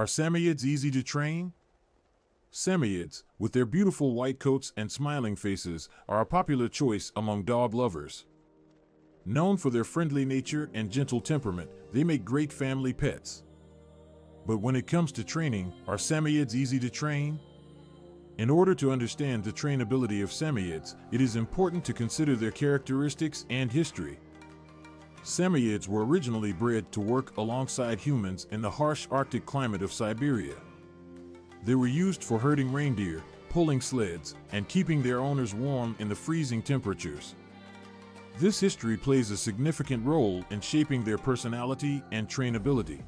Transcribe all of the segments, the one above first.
Are Samoyeds easy to train? Samoyeds, with their beautiful white coats and smiling faces, are a popular choice among dog lovers. Known for their friendly nature and gentle temperament, they make great family pets. But when it comes to training, are Samoyeds easy to train? In order to understand the trainability of Samoyeds, it is important to consider their characteristics and history. Samoyeds were originally bred to work alongside humans in the harsh Arctic climate of Siberia. They were used for herding reindeer, pulling sleds, and keeping their owners warm in the freezing temperatures. This history plays a significant role in shaping their personality and trainability.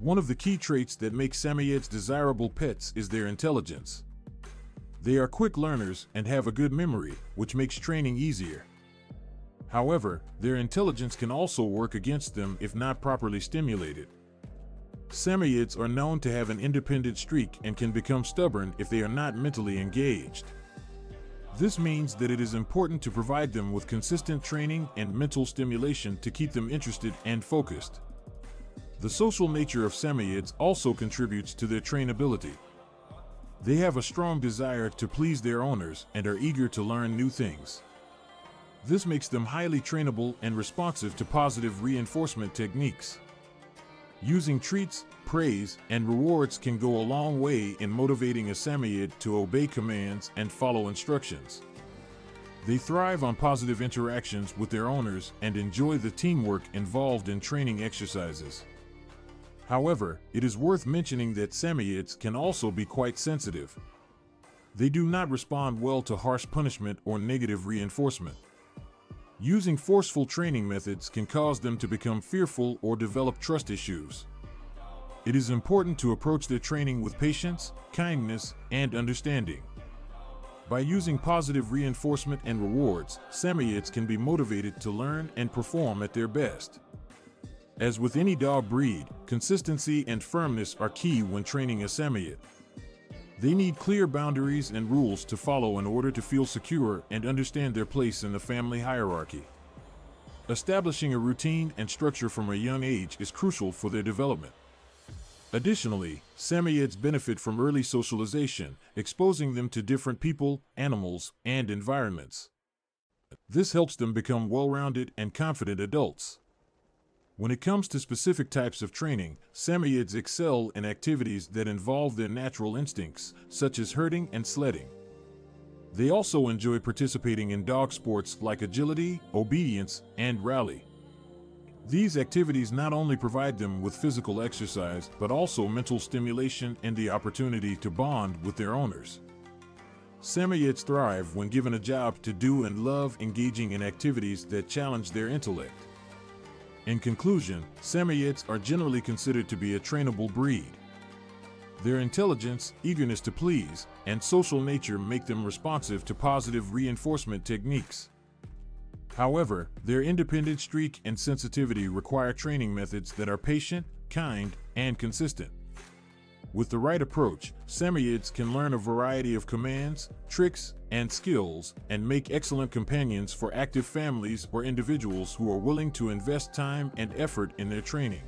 One of the key traits that make Samoyeds desirable pets is their intelligence. They are quick learners and have a good memory, which makes training easier. However, their intelligence can also work against them if not properly stimulated. Samoyeds are known to have an independent streak and can become stubborn if they are not mentally engaged. This means that it is important to provide them with consistent training and mental stimulation to keep them interested and focused. The social nature of Samoyeds also contributes to their trainability. They have a strong desire to please their owners and are eager to learn new things. This makes them highly trainable and responsive to positive reinforcement techniques. Using treats, praise, and rewards can go a long way in motivating a Samoyed to obey commands and follow instructions. They thrive on positive interactions with their owners and enjoy the teamwork involved in training exercises. However, it is worth mentioning that Samoyeds can also be quite sensitive. They do not respond well to harsh punishment or negative reinforcement. Using forceful training methods can cause them to become fearful or develop trust issues. It is important to approach their training with patience, kindness, and understanding. By using positive reinforcement and rewards, Samoyeds can be motivated to learn and perform at their best. As with any dog breed, consistency and firmness are key when training a Samoyed. They need clear boundaries and rules to follow in order to feel secure and understand their place in the family hierarchy. Establishing a routine and structure from a young age is crucial for their development. Additionally, Samoyeds benefit from early socialization, exposing them to different people, animals, and environments. This helps them become well rounded and confident adults. When it comes to specific types of training, Samoyeds excel in activities that involve their natural instincts, such as herding and sledding. They also enjoy participating in dog sports like agility, obedience, and rally. These activities not only provide them with physical exercise, but also mental stimulation and the opportunity to bond with their owners. Samoyeds thrive when given a job to do and love engaging in activities that challenge their intellect. In conclusion, Samoyeds are generally considered to be a trainable breed. Their intelligence, eagerness to please, and social nature make them responsive to positive reinforcement techniques. However, their independent streak and sensitivity require training methods that are patient, kind, and consistent. With the right approach, Samoyeds can learn a variety of commands, tricks, and skills, and make excellent companions for active families or individuals who are willing to invest time and effort in their training.